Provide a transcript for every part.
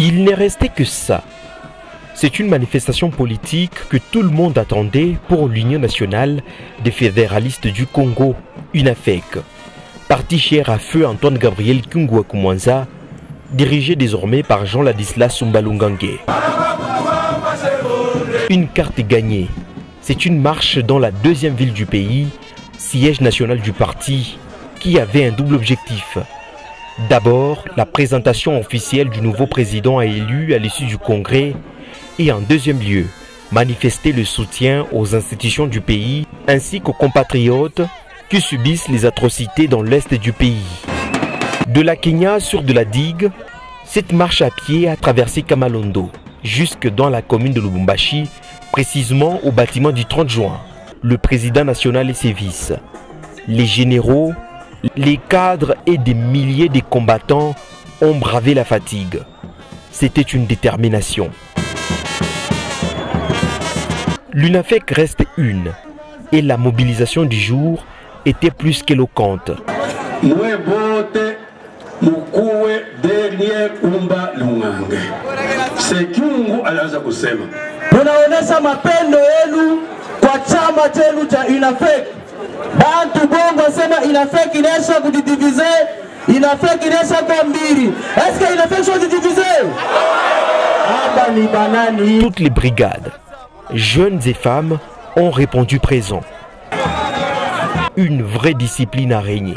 Il n'est resté que ça. C'est une manifestation politique que tout le monde attendait pour l'Union nationale des fédéralistes du Congo, UNAFEC. Parti cher à feu Antoine Gabriel Kungwa Kumwanza, dirigé désormais par Jean Ladislas Sumbalungange. Une carte gagnée. C'est une marche dans la deuxième ville du pays, siège national du parti, qui avait un double objectif. D'abord, la présentation officielle du nouveau président élu à l'issue du congrès et en deuxième lieu, manifester le soutien aux institutions du pays ainsi qu'aux compatriotes qui subissent les atrocités dans l'est du pays. De la Kenya sur de la digue, cette marche à pied a traversé Kamalondo jusque dans la commune de Lubumbashi, précisément au bâtiment du 30 juin. Le président national et ses vices, les généraux, les cadres et des milliers de combattants ont bravé la fatigue. C'était une détermination. L'UNAFEC reste une et la mobilisation du jour était plus qu'éloquente. Bantu bongo sema kujidivize, kwa mbili. Eske kujidivize? Hapa ni banani? Toutes les brigades, jeunes et femmes, ont répondu présent. Une vraie discipline a régné.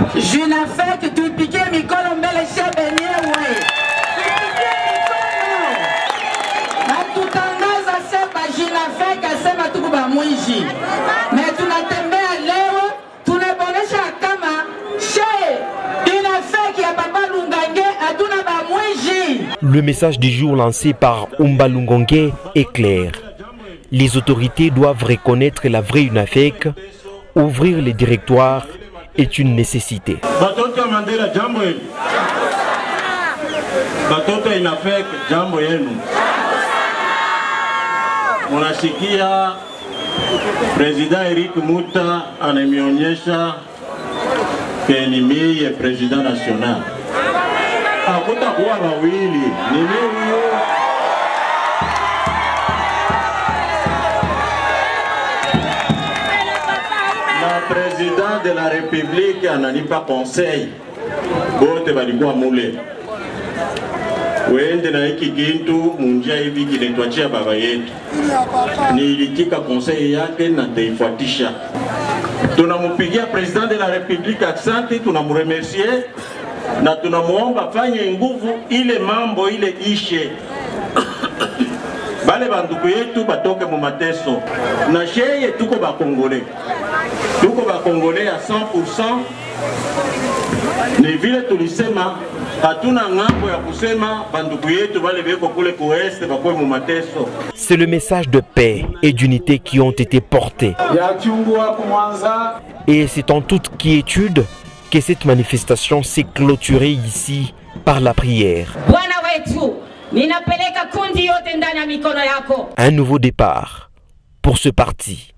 Le message du jour lancé par Umba Lungonge est clair. Les autorités doivent reconnaître la vraie UNAFEC. Ouvrir les directoires est une nécessité. batoto jambo yenu. Munasikia Eric Muta anamionyesha ke ni miye president national. Hakutakuwa wawili, ni mimi huyo. na president de la republique ananipa conseil bote balikuwa mule wende na hiki kintu munjia hivi kinetwachia baba yetu. Nilitika konsei yake na taifuatisha tunamupigia president de la republique asante tunamremercie na tunamuomba fanye nguvu ile mambo ile ishe. Bale banduku yetu batoke mu mateso. Na sheye tuko bakongole tuko bakongole ya 100% ni vile tulisema hatuna ng'ambo ya kusema banduku yetu bale beko kule kueste bakwe mu mateso C'est le message de paix et d'unité qui ont été portés. Et c'est en toute quiétude que cette manifestation s'est clôturée ici par la prière. Un nouveau départ pour ce parti.